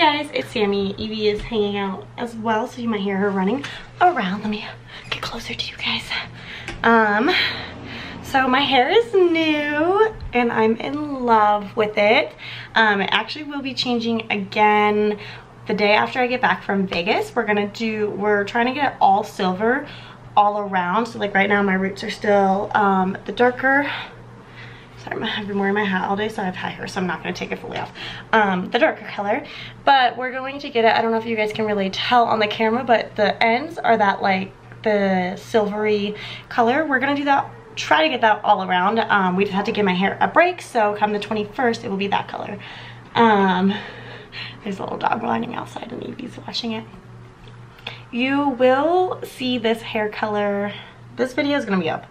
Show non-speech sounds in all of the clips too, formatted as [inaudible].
guys, it's Sami. Evie is hanging out as well, so you might hear her running around. Let me get closer to you guys. Um, so my hair is new and I'm in love with it. Um, it actually will be changing again the day after I get back from Vegas. We're gonna do, we're trying to get it all silver all around. So like right now my roots are still um, the darker sorry I've been wearing my hat all day so I have high hair so I'm not going to take it fully off. Um, the darker color but we're going to get it. I don't know if you guys can really tell on the camera but the ends are that like the silvery color. We're going to do that try to get that all around. Um, we just had to give my hair a break so come the 21st it will be that color. Um, there's a little dog running outside and Evie's watching it. You will see this hair color. This video is going to be up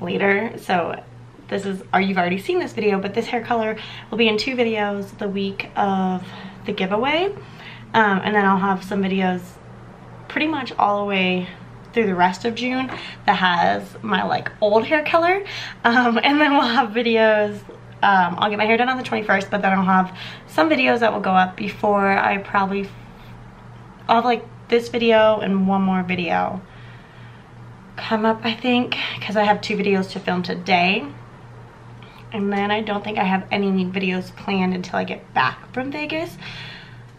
later so this is, or you've already seen this video, but this hair color will be in two videos the week of the giveaway. Um, and then I'll have some videos pretty much all the way through the rest of June that has my like old hair color. Um, [laughs] and then we'll have videos, um, I'll get my hair done on the 21st, but then I'll have some videos that will go up before I probably, I'll have like this video and one more video come up I think because I have two videos to film today and then I don't think I have any videos planned until I get back from Vegas.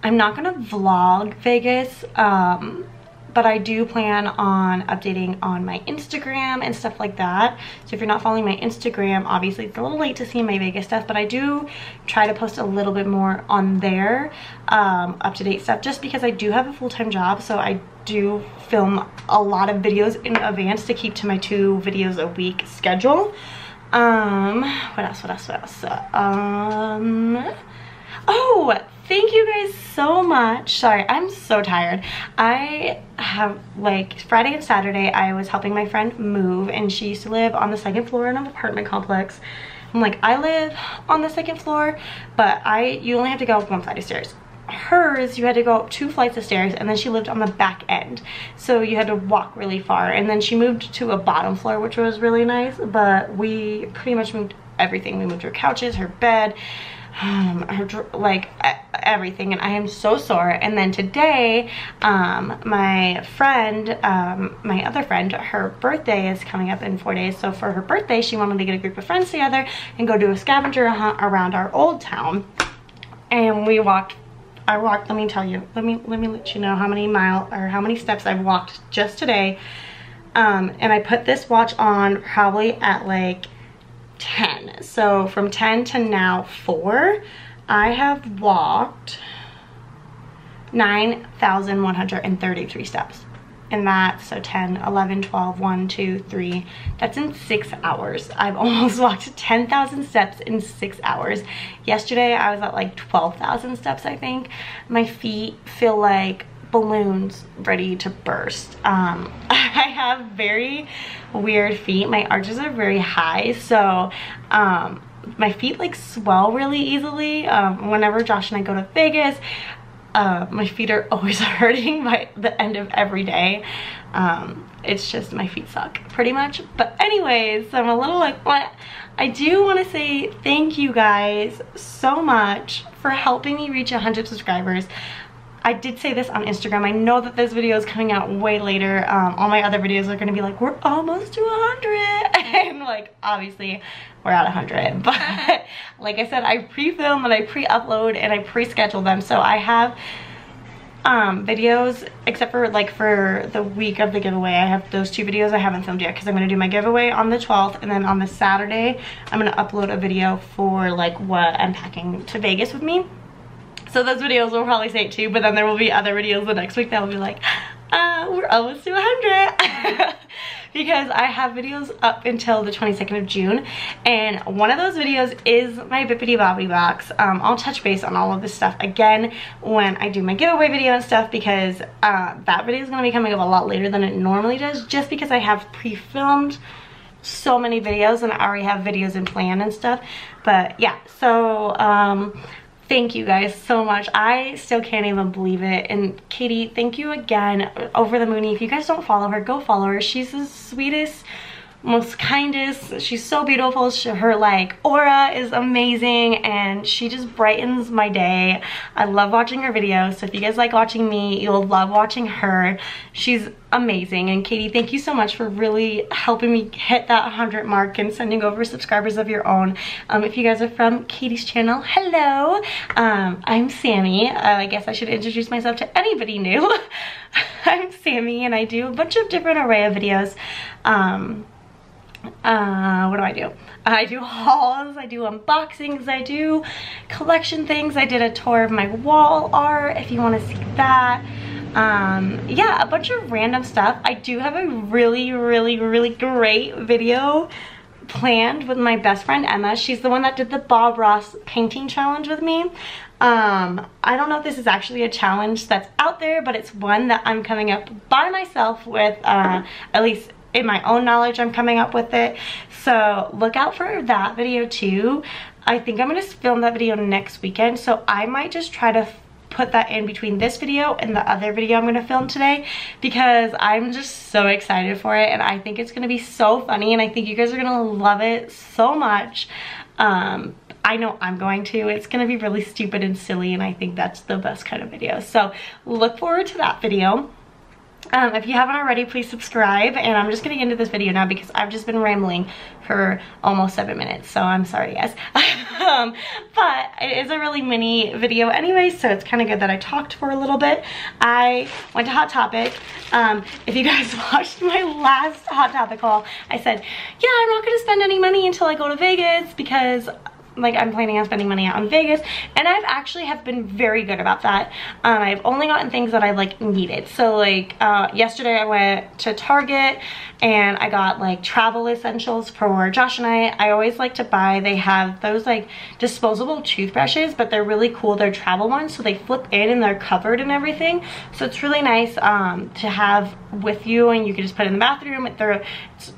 I'm not gonna vlog Vegas, um, but I do plan on updating on my Instagram and stuff like that. So if you're not following my Instagram, obviously it's a little late to see my Vegas stuff, but I do try to post a little bit more on there, um, up-to-date stuff, just because I do have a full-time job, so I do film a lot of videos in advance to keep to my two videos a week schedule. Um, what else, what else, what else? Um, oh, thank you guys so much. Sorry, I'm so tired. I have, like, Friday and Saturday, I was helping my friend move, and she used to live on the second floor in an apartment complex. I'm like, I live on the second floor, but I, you only have to go up one flight of stairs hers you had to go up two flights of stairs and then she lived on the back end. So you had to walk really far. And then she moved to a bottom floor which was really nice but we pretty much moved everything. We moved her couches her bed um, her like everything. And I am so sore. And then today um, my friend um, my other friend her birthday is coming up in four days. So for her birthday she wanted to get a group of friends together and go do a scavenger hunt around our old town. And we walked I walked, let me tell you, let me let me let you know how many mile or how many steps I've walked just today. Um, and I put this watch on probably at like 10. So from 10 to now 4, I have walked 9,133 steps and that. So 10 11 12 1 2 3 that's in six hours. I've [laughs] almost walked 10,000 steps in six hours. Yesterday i was at like 12,000 steps i think. My feet feel like balloons ready to burst. Um, [laughs] i have very weird feet. My arches are very high so um, my feet like swell really easily um, whenever Josh and I go to Vegas uh, my feet are [laughs] always hurting by the end of every day. Um, it's just my feet suck pretty much. But anyways, I'm a little like, what? I do want to say thank you guys so much for helping me reach 100 subscribers. I did say this on Instagram. I know that this video is coming out way later. Um, all my other videos are going to be like, we're almost to 100. [laughs] and like, obviously, we're at 100. [laughs] But like I said, I pre-film and I pre-upload and I pre-schedule them. So I have um, videos, except for like for the week of the giveaway. I have those two videos I haven't filmed yet because I'm going to do my giveaway on the 12th. And then on the Saturday, I'm going to upload a video for like what I'm packing to Vegas with me. So those videos will probably say it too, but then there will be other videos the next week that will be like, uh, we're almost to 100. [laughs] because I have videos up until the 22nd of June and one of those videos is my Bippity Bobbity box. Um, I'll touch base on all of this stuff again when I do my giveaway video and stuff because uh, that video is going to be coming up a lot later than it normally does just because I have pre-filmed so many videos and I already have videos in plan and stuff but yeah so um thank you guys so much. I still can't even believe it. And katie thank you again. Over the moony if you guys don't follow her go follow her. She's the sweetest most kindest. She's so beautiful. She, her like aura is amazing and she just brightens my day. I love watching her videos. So if you guys like watching me, you'll love watching her. She's amazing. And Katie, thank you so much for really helping me hit that 100 mark and sending over subscribers of your own. Um, if you guys are from Katie's channel, hello. Um, I'm Sami. Uh, I guess I should introduce myself to anybody new. [laughs] I'm Sami and I do a bunch of different array of videos. Um, uh, what do I do? I do [laughs] hauls, I do unboxings, I do collection things. I did a tour of my wall art if you want to see that. Um, yeah, a bunch of random stuff. I do have a really, really, really great video planned with my best friend Emma. She's the one that did the Bob Ross painting challenge with me. Um, I don't know if this is actually a challenge that's out there, but it's one that I'm coming up by myself with, uh, at least in my own knowledge I'm coming up with it. So look out for that video too. I think I'm to film that video next weekend. So I might just try to put that in between this video and the other video I'm to film today because I'm just so excited for it and I think it's to be so funny and I think you guys are to love it so much. Um, I know I'm going to. It's to be really stupid and silly and I think that's the best kind of video. So look forward to that video. Um, if you haven't already, please subscribe. And I'm just going getting into this video now because I've just been rambling for almost seven minutes. So I'm sorry, guys. [laughs] um, but it is a really mini video anyway, so it's kind of good that I talked for a little bit. I went to Hot Topic. Um, if you guys [laughs] watched my last Hot Topic haul, I said, yeah, I'm not going to spend any money until I go to Vegas because like I'm planning on spending money out in Vegas and I've actually have been very good about that. Um, I've only gotten things that I like needed. So like uh, yesterday I went to Target and I got like travel essentials for Josh and I. I always like to buy, they have those like disposable toothbrushes but they're really cool. They're travel ones so they flip in and they're covered and everything. So it's really nice um, to have with you and you can just put it in the bathroom. They're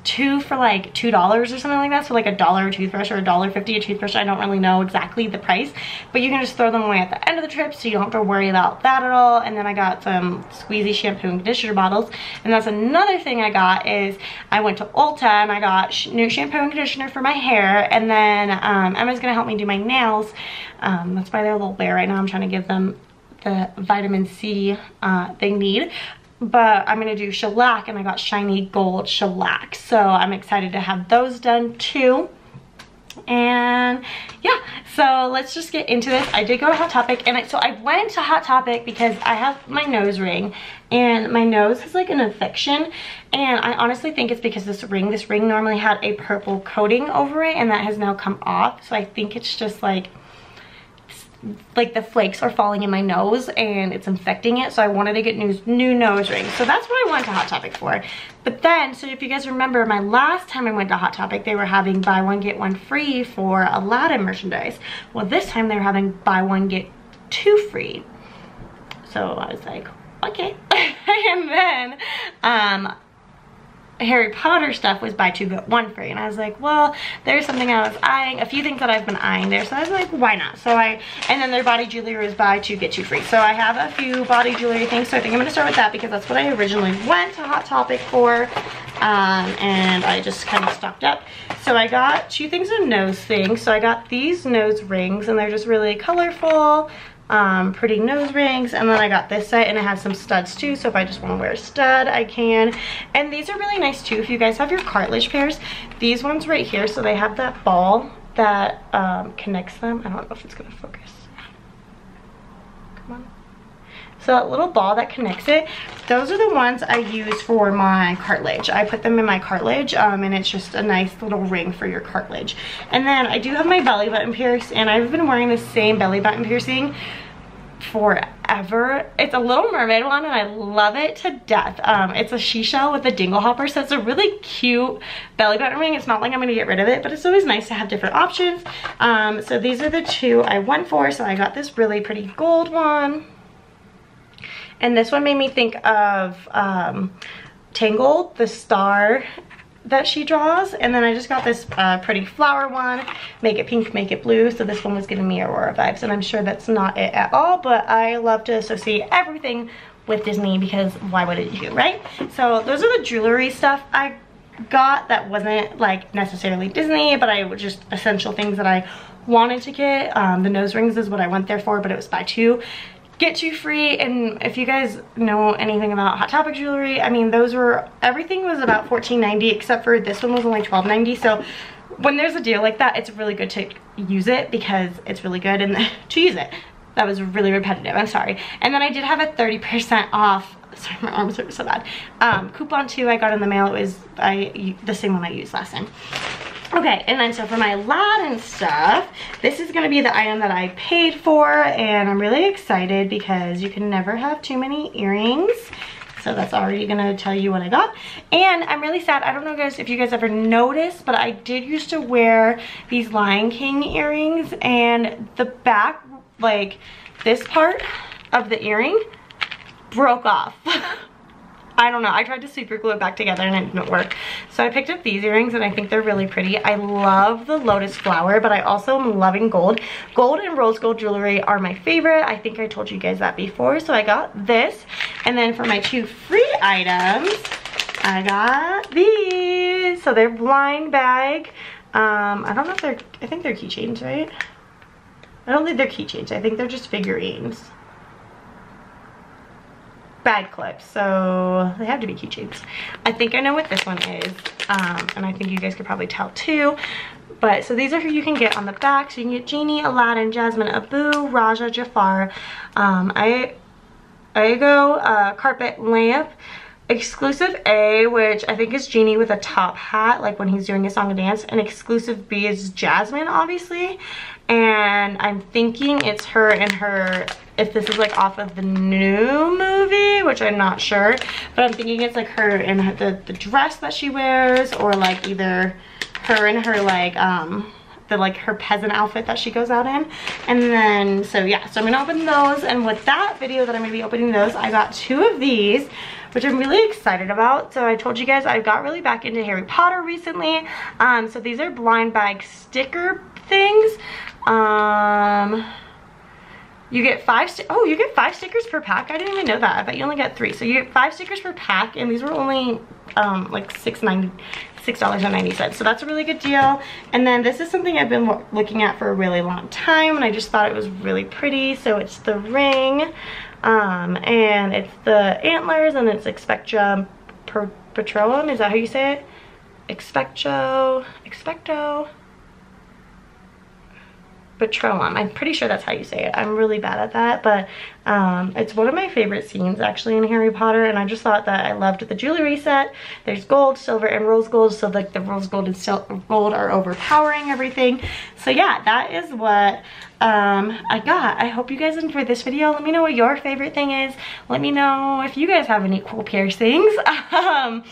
two for like $2 or something like that. So like a dollar toothbrush or a dollar fifty a toothbrush. I don't really know exactly the price, but you can just throw them away at the end of the trip so you don't have to worry about that at all. And then I got some squeezy shampoo and conditioner bottles. And that's another thing I got is I went to Ulta and I got sh new shampoo and conditioner for my hair. And then um, Emma's gonna help me do my nails. Um, that's why they're a little bare right now. I'm trying to give them the vitamin C uh, they need but I'm gonna do shellac and I got shiny gold shellac so I'm excited to have those done too and yeah so let's just get into this. I did go to hot topic and I, so i went to hot topic because i have my nose ring and my nose has like an infection. And i honestly think it's because this ring this ring normally had a purple coating over it and that has now come off. So i think it's just like like the flakes are falling in my nose and it's infecting it so I wanted to get new, new nose rings. So that's what I went to Hot Topic for. But then so if you guys remember my last time I went to Hot Topic they were having buy one get one free for Aladdin merchandise. Well this time they were having buy one get two free. So I was like okay. [laughs] And then um Harry Potter stuff was buy two get one free. And I was like well there's something I was eyeing a few things that I've been eyeing there. So I was like why not? So I and then their body jewelry was buy two get two free. So I have a few body jewelry things. So I think I'm gonna start with that because that's what I originally went to Hot Topic for um, and I just kind of stocked up. So I got two things of nose things. So I got these nose rings and they're just really colorful um, pretty nose rings. And then I got this set and it has some studs too. So if I just want to wear a stud, I can. And these are really nice too. If you guys have your cartilage pairs, these ones right here. So they have that ball that um, connects them. I don't know if it's going to focus. Come on. So that little ball that connects it, those are the ones I use for my cartilage. I put them in my cartilage um, and it's just a nice little ring for your cartilage. And then I do have my belly button pierced and I've been wearing the same belly button piercing forever. It's a Little Mermaid one and I love it to death. Um, it's a she-shell with a dinglehopper, so it's a really cute belly button ring. It's not like I'm gonna get rid of it, but it's always nice to have different options. Um, so these are the two I went for. So I got this really pretty gold one. And this one made me think of um, Tangled, the star that she draws. And then I just got this uh, pretty flower one, make it pink, make it blue. So this one was giving me Aurora vibes. And I'm sure that's not it at all, but I love to associate everything with Disney because why wouldn't you, right? So those are the jewelry stuff I got that wasn't like necessarily Disney, but I was just essential things that I wanted to get. Um, the nose rings is what I went there for, but it was by two get two free and if you guys know anything about hot topic jewelry i mean those were everything was about 14.90 except for this one was only 12.90 so when there's a deal like that it's really good to use it because it's really good and [laughs] to use it. That was really repetitive i'm sorry. And then i did have a 30 percent off [laughs] sorry my arms hurt so bad um coupon too i got in the mail. It was i the same one i used last time Okay, and then so for my Aladdin stuff, this is gonna be the item that I paid for and I'm really excited because you can never have too many earrings. So that's already gonna tell you what I got. And I'm really sad, I don't know guys if you guys ever noticed, but I did used to wear these Lion King earrings and the back, like this part of the earring broke off. [laughs] I don't know. I tried to super glue it back together and it didn't work. So I picked up these earrings and I think they're really pretty. I love the lotus flower, but I also am loving gold. Gold and rose gold jewelry are my favorite. I think I told you guys that before. So I got this. And then for my two free items, I got these. So they're blind bag. Um, I don't know if they're, I think they're keychains, right? I don't think they're keychains. I think they're just figurines bag clips so they have to be keychains i think i know what this one is um, and i think you guys could probably tell too. But so these are who you can get on the back. So you can get genie aladdin jasmine abu Rajah jafar um, i Iago uh, carpet lamp exclusive A, which I think is Genie with a top hat, like when he's doing a song and dance, and exclusive B is Jasmine, obviously, and I'm thinking it's her and her, if this is like off of the new movie, which I'm not sure, but I'm thinking it's like her in the, the dress that she wears, or like either her and her like, um, the like her peasant outfit that she goes out in and then so yeah so i'm gonna open those and with that video that i'm gonna be opening those i got two of these which I'm really excited about. So I told you guys I got really back into Harry Potter recently. Um, so these are blind bag sticker things. Um, you get five, oh, you get five stickers per pack. I didn't even know that. I bet you only get three. So you get five stickers per pack and these were only um, like six ninety six dollars 90 so that's a really good deal and then this is something I've been looking at for a really long time and I just thought it was really pretty so it's the ring um, and it's the antlers and it's Expectra Petroleum, is that how you say it? Expecto, Expecto, Petroleum. I'm pretty sure that's how you say it. I'm really bad at that, but um, it's one of my favorite scenes actually in Harry Potter, and I just thought that I loved the jewelry set. There's gold, silver, and rose gold, so like the rose gold and gold are overpowering everything. So yeah, that is what um, I got. I hope you guys enjoyed this video. Let me know what your favorite thing is. Let me know if you guys have any cool piercings. [laughs] um,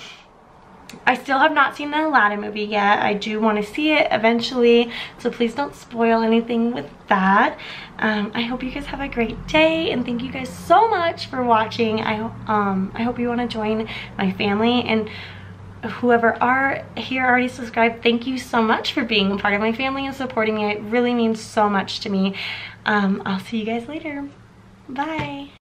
I still have not seen the Aladdin movie yet. I do want to see it eventually, so please don't spoil anything with that. Um, I hope you guys have a great day, and thank you guys so much for watching. I, um, I hope you want to join my family, and whoever are here already subscribed, thank you so much for being a part of my family and supporting me. It really means so much to me. Um, I'll see you guys later. Bye.